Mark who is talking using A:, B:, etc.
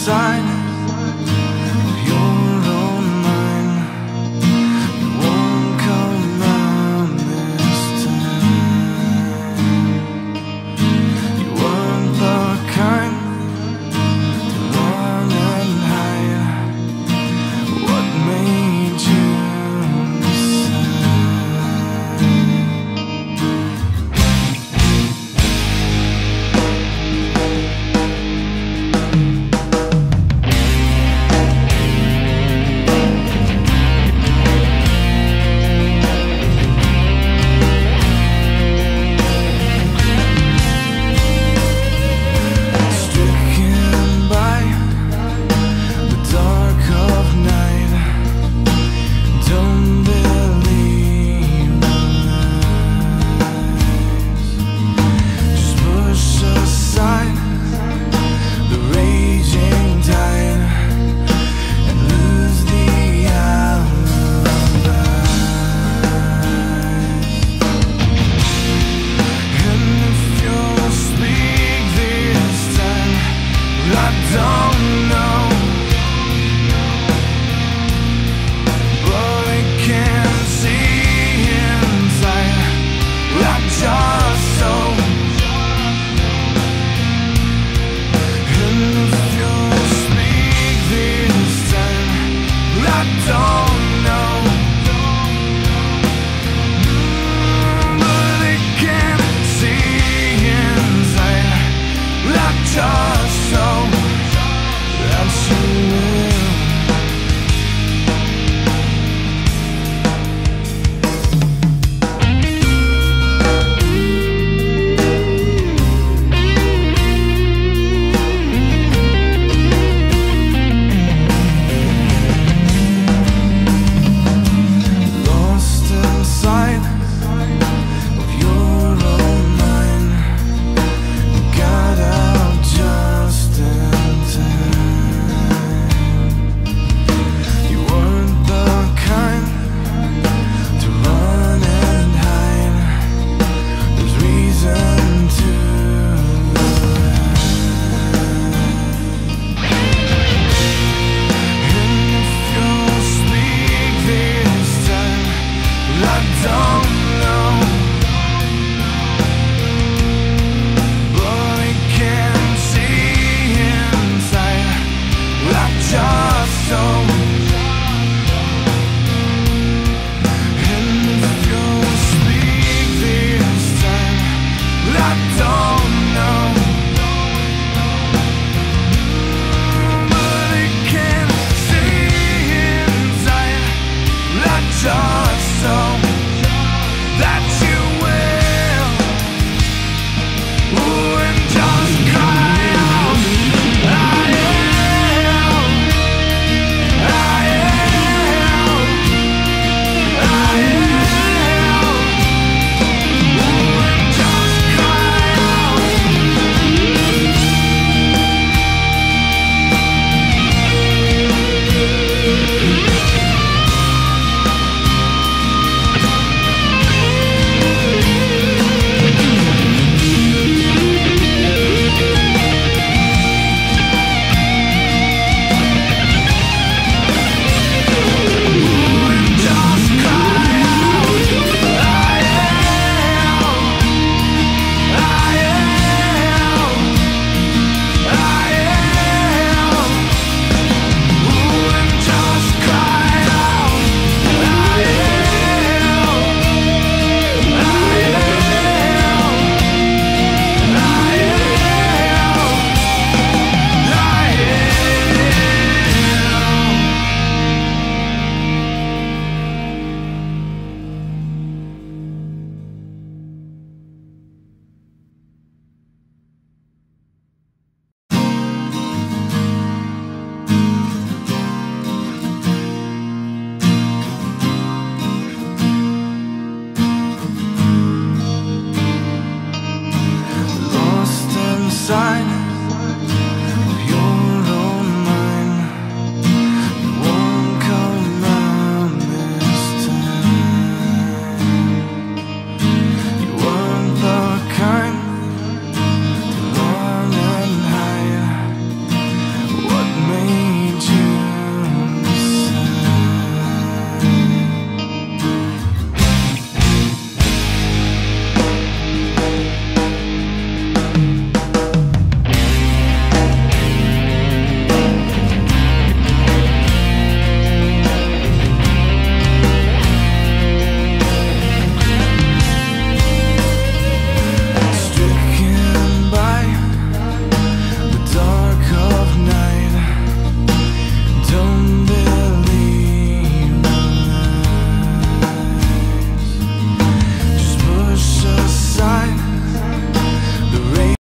A: sign you.